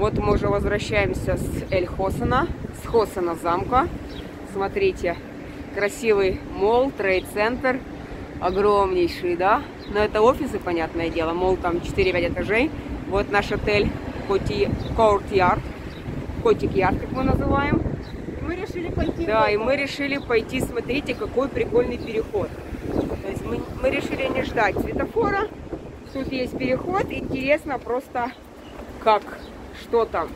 Вот мы уже возвращаемся с Эль Хосана, с Хосана замка. Смотрите, красивый мол, трейд-центр, огромнейший, да? Но это офисы, понятное дело, мол там 4-5 этажей. Вот наш отель Courtyard, Котик Ярд, как мы называем. Мы решили пойти. Да, и мы решили пойти, смотрите, какой прикольный переход. То есть мы, мы решили не ждать светофора. Тут есть переход. Интересно просто, как, что там.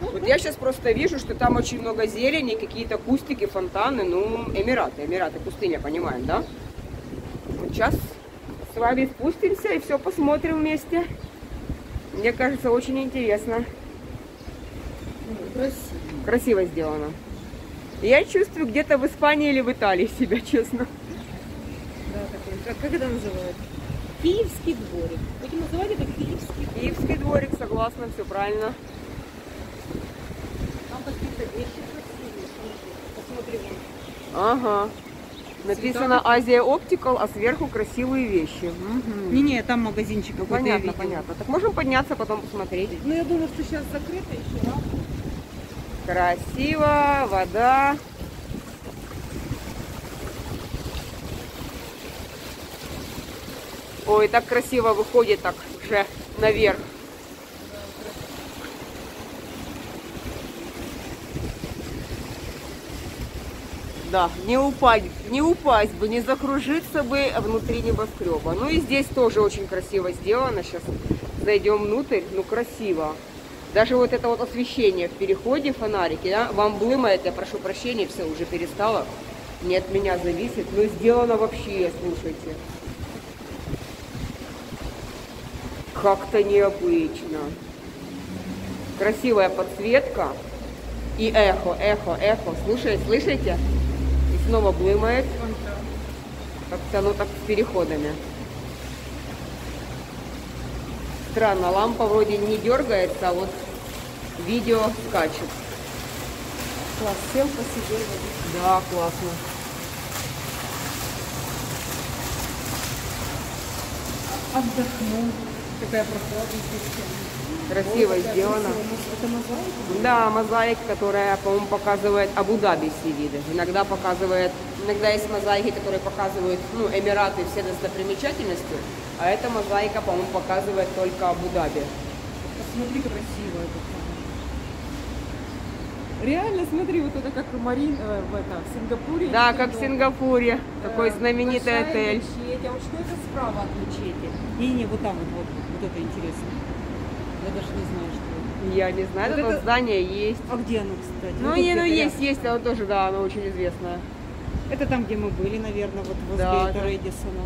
Вот я сейчас просто вижу, что там очень много зелени, какие-то кустики, фонтаны. Ну, Эмираты, Эмираты, пустыня, понимаем, да? Вот сейчас с вами спустимся и все посмотрим вместе. Мне кажется, очень интересно. Красиво. Красиво сделано. Я чувствую где-то в Испании или в Италии себя, честно. Да, такой. Как, как это называют? Киевский дворик. Будем называть это Киевский. Киевский дворик, согласна, все правильно. Там какие-то вещи красивые. Смотри, Посмотри вон. Ага. Написано Азия Оптикал, а сверху красивые вещи. Мгм. Не-не, там магазинчик Ну, какой-то понятно, понятно. Так можем подняться, потом посмотреть. Ну, я думаю, что сейчас закрыто еще раз. Красиво, вода. Ой, так красиво выходит так уже наверх. Да, не упасть, не упасть бы, не закружиться бы внутри небоскреба. Ну и здесь тоже очень красиво сделано. Сейчас зайдем внутрь, ну красиво. Даже вот это вот освещение в переходе, фонарики, да, вам блымает, я прошу прощения, все, уже перестало. Не от меня зависит, но сделано вообще, слушайте. Как-то необычно. Красивая подсветка. И эхо, эхо, эхо. Слушай, слышите? И снова блымает. Как-то оно так с переходами. Странно, лампа вроде не дергается, а вот видео скачет. Класс, сел, посидел. Да, классно. Отдохнул. Какая прохладная. Красиво какая сделано. Это мозаика? Да, мозаика, которая, по-моему, показывает Абу-Даби все виды. Иногда показывает, иногда есть мозаики, которые показывают, ну, Эмираты все достопримечательности, а эта мозаика, по-моему, показывает только Абу-Даби. Посмотри, красиво это. Реально, смотри, вот это как Марин э, в, это, в Сингапуре. Да, как в. Сингапуре, такой знаменитый большая отель. мечеть. А вот что это справа от мечети? Не-не, вот там вот, вот, вот это интересно. Я даже не знаю, что это. Я не знаю, Вот это, это- здание есть. А где оно, кстати? Ну, ну где-то есть, есть, оно тоже, да, оно очень известное. Это там, где мы были, наверное, вот возле Да, этого да. Эдисона.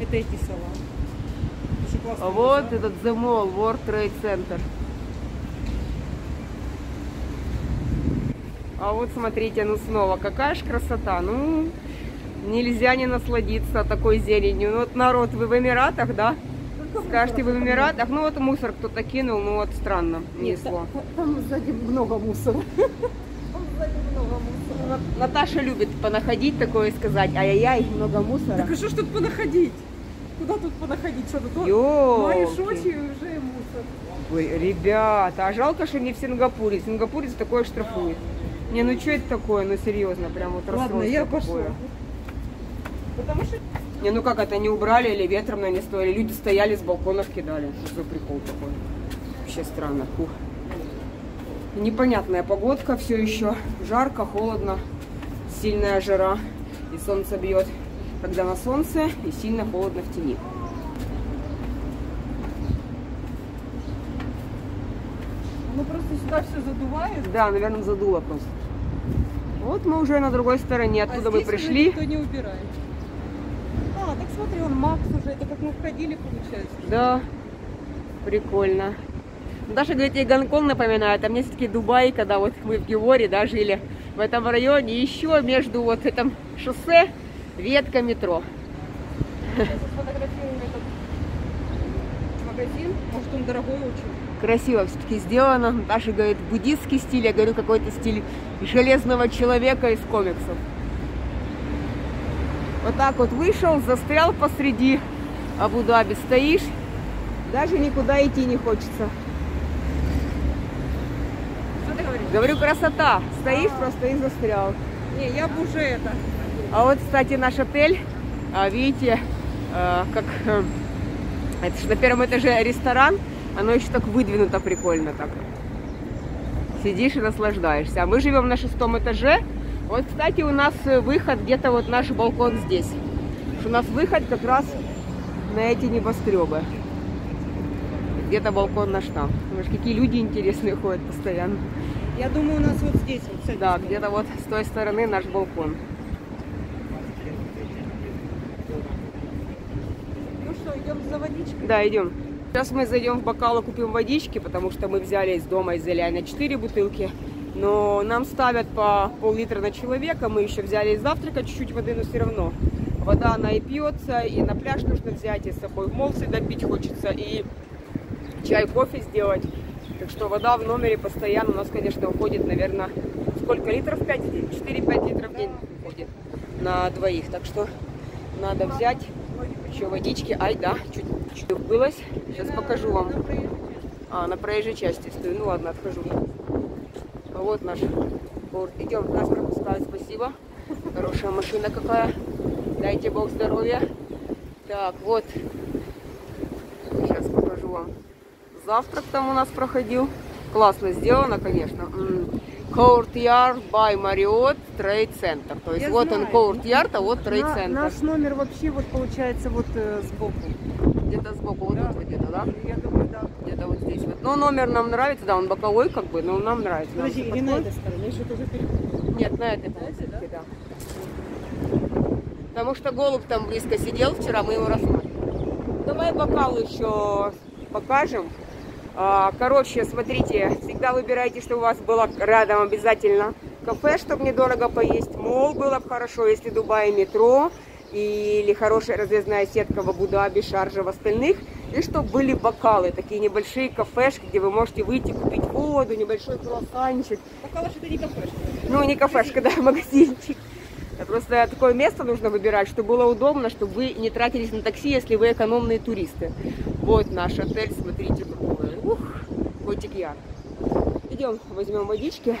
Это Эдисона. Очень классный А вот базар. этот The Mall, World Trade Center. А вот смотрите, ну снова, какая ж красота. Ну, нельзя не насладиться такой зеленью. Ну вот народ, вы в Эмиратах, да? Скажете, вы в Эмиратах? Ну вот мусор кто-то кинул, ну вот странно, Нет, несло. та- Там сзади много мусора. Там сзади много мусора. На- Наташа любит понаходить такое и сказать, ай-яй-яй, много мусора. Так а что ж тут понаходить? Куда тут понаходить? Что тут? Мои шочи уже и мусор. Ой, ребята, а жалко, что не в Сингапуре. В Сингапуре за такое штрафуют. Не, ну что это такое? Ну серьезно, прям вот Ладно, я такое. пошла. Потому что Не, ну как это, не убрали или ветром нанесло, или люди стояли с балконов кидали. Что за прикол такой? Вообще странно. Фух. Непонятная погодка все еще. Жарко, холодно, сильная жара. И солнце бьет, когда на солнце, и сильно холодно в тени. ну просто сюда все задувает. Да, наверное, задуло просто. Вот мы уже на другой стороне, оттуда а мы пришли. никто не убирает. А, так смотри, он Макс уже. Это как мы входили, получается. Да, прикольно. Даша говорит, ей Гонконг напоминает, а мне все-таки Дубай, когда вот мы в Геворе, да, жили в этом районе, еще между вот этим шоссе ветка метро. Этот магазин. Может, он дорогой очень. Красиво все-таки сделано. Даша говорит, буддистский стиль, я говорю, какой-то стиль железного человека из комиксов. Вот так вот вышел, застрял посреди Абу-Даби, стоишь, даже никуда идти не хочется. Говорю, красота. Стоишь просто и застрял. Не, я бы уже это. А вот, кстати, наш отель, а, видите, а, как э, это же на первом этаже ресторан, оно еще так выдвинуто прикольно так. Сидишь и наслаждаешься. А мы живем на шестом этаже. Вот, кстати, у нас э, выход где-то вот наш балкон здесь. У нас выход как раз на эти небоскребы. Где-то балкон наш там. Знаешь, какие люди интересные ходят постоянно. Я думаю, у нас вот здесь вот. этой Да, где-то вот с той стороны наш балкон. Ну что, идем за водичкой? Да, идем. Сейчас мы зайдем в бокал и купим водички, потому что мы взяли из дома из Эляна 4 бутылки. Но нам ставят по пол-литра на человека. Мы еще взяли из завтрака чуть-чуть воды, но все равно. Вода, она и пьется, и на пляж нужно взять, и с собой в мол всегда пить хочется, и чай, кофе сделать. Так что вода в номере постоянно у нас, конечно, уходит, наверное, сколько литров? 5 в день? 4-5 литров в день уходит на двоих. Так что надо взять еще водички. Ай, да, чуть, чуть убылась. Сейчас покажу вам. А, на проезжей части стою. Ну ладно, отхожу. Вот наш порт. Идем, нас пропускают, спасибо. Хорошая машина какая. Дайте Бог здоровья. Так, вот. Сейчас покажу вам. Завтрак там у нас проходил. Классно сделано, конечно. Courtyard by Marriott Trade Center. То есть Я вот он знаю. Courtyard, а вот Trade На- Center. наш номер вообще вот получается вот э, сбоку. Где-то сбоку, вот Да. тут вот где-то, да? Я думаю, да. Здесь вот. Ну, номер нам нравится, да, он боковой как бы, но нам нравится. Подожди, или на этой стороне, тоже переход. Нет, на этой полоске, да. Потому что голубь там близко сидел вчера, мы его рассматривали. Давай бокал еще покажем. А, Короче, смотрите, всегда выбирайте, чтобы у вас было рядом обязательно кафе, чтобы недорого поесть. Мол было бы хорошо, если Дубай метро или хорошая разрезная сетка в Абу-Даби, Шаржа, в остальных. И чтобы были бокалы, такие небольшие кафешки, где вы можете выйти, купить воду, небольшой круассанчик. Лучше это не кафешка. Ну, не кафешка, да, магазинчик. Просто такое место нужно выбирать, чтобы было удобно, чтобы вы не тратились на такси, если вы экономные туристы. Вот наш отель, смотрите, какой. Ух, котик яр. Идем, возьмем водички.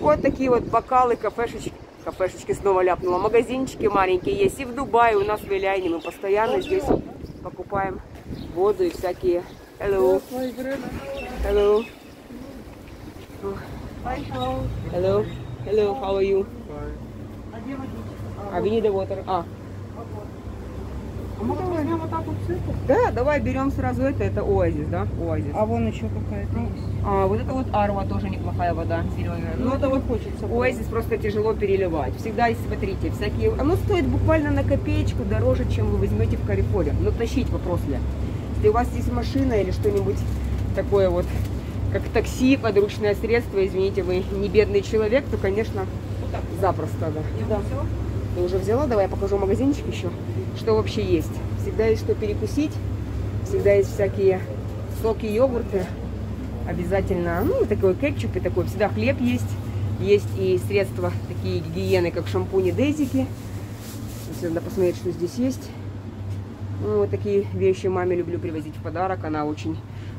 Вот такие вот бокалы, кафешечки. Кафешечки снова ляпнула. Магазинчики маленькие есть. И в Дубае, у нас в Виляйне. Мы постоянно здесь покупаем воду и всякие... Hello, hello, hello, hello, how are you? А? А, we need water. А, мы возьмем вот так вот это? да, давай берем сразу это, это оазис, да, оазис. А вон еще какая-то есть. А, вот это вот арва тоже неплохая вода, зеленая. Ну, это вот хочется. Оазис просто тяжело переливать. Всегда смотрите, всякие... Оно стоит буквально на копеечку дороже, чем вы возьмете в Карифоре. Но тащить вопрос ли. Если у вас есть машина или что-нибудь такое вот, как такси, подручное средство, извините, вы не бедный человек, то, конечно, Вот так. запросто, да. Да. Ты уже взяла? Давай я покажу магазинчик еще. Что вообще есть? Всегда есть что перекусить. Всегда есть всякие соки, йогурты. Обязательно, ну, такой кетчуп и такой. Всегда хлеб есть. Есть и средства такие гигиены, как шампуни, дезики. Надо посмотреть, что здесь есть. Ну, вот такие вещи маме люблю привозить в подарок. Она очень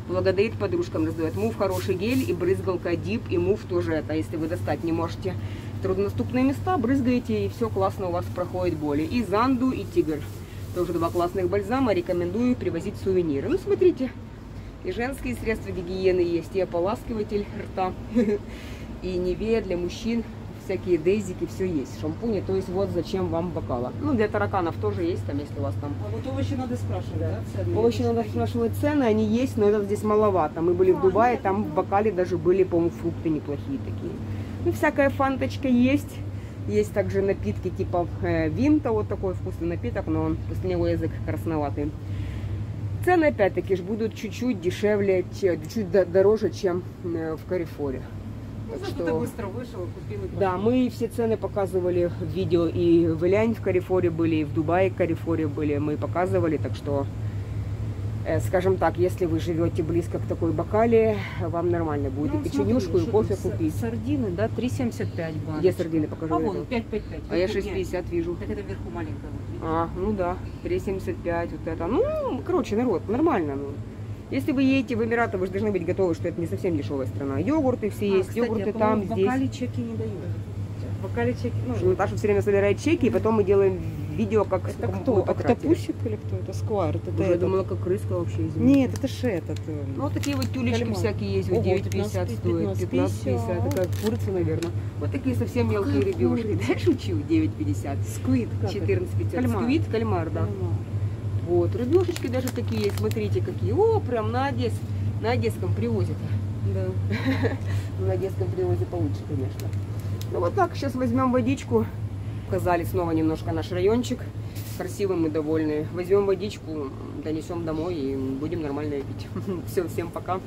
благодарит подружкам, раздает мув, хороший гель и брызгалка дип, и мув тоже это. Если вы достать не можете труднодоступные места, брызгаете, и все классно у вас проходит боли. И Занду, и Тигр. Тоже два классных бальзама. Рекомендую привозить сувениры. Ну, смотрите, и женские средства гигиены есть, и ополаскиватель рта, и Невея для мужчин, всякие дейзики, все есть. Шампуни, то есть вот зачем вам бокала. Ну, для тараканов тоже есть, там, если у вас там А вот овощи надо спрашивать, да? цены? Овощи надо спрашивать цены, они есть, но это здесь маловато. Мы были в Дубае, там в бокале даже были, по-моему, фрукты неплохие такие. Ну, всякая фанточка есть. Есть также напитки типа э, винта, вот такой вкусный напиток, но он после него язык красноватый. Цены опять-таки будут чуть-чуть дешевле, чуть до- дороже, чем э, в Карифоре. Ну, Так что- ты быстро вышел и купил и Да, мы все цены показывали в видео и в Илянь в Карифоре были, и в Дубае в Карифоре были, мы показывали, так что, э, скажем так, если вы живете близко к такой бокале, вам нормально будет Ну, и печенюшку, и кофе купить. Сардины, да, 3,75 баночка. Где сардины, покажу. А я вон, это. 5,55. А я Вот тут нет. 6,50 вижу. Так это вверху маленькая. вот? А, ну да, 3,75 вот это. Ну, короче, народ, нормально. Ну. Если вы едете в Эмираты, вы же должны быть готовы, что это не совсем дешевая страна. Йогурты все А, есть, кстати, йогурты а, там, в здесь. Бакале чеки не дают. В чеки, ну, Что Наташа все время собирает чеки, и потом мы делаем видео, как это кто? Октопусик или кто? Это сквайр? Это Уже я этот. думала, как крыска вообще, извините. Нет, это же этот. э, Ну, вот такие вот тюлечки Кальмар. всякие есть, вот 9,50 стоит, 15,50. 15,50, такая курица, наверное. Вот такие совсем мелкие курица? Да, шучу, 9,50. Сквид. как это? 14,50. Кальмар. Сквид, кальмар, да. Кальмар. Вот, рыбешечки даже такие смотрите какие. О, прям на, Одесс, на Одесском привозе Да. На Одесском привозе получше, конечно. Ну вот так, сейчас возьмем водичку. Показали снова немножко наш райончик. Красивый мы довольны. Возьмем водичку, донесем домой и будем нормально пить. Все, всем пока.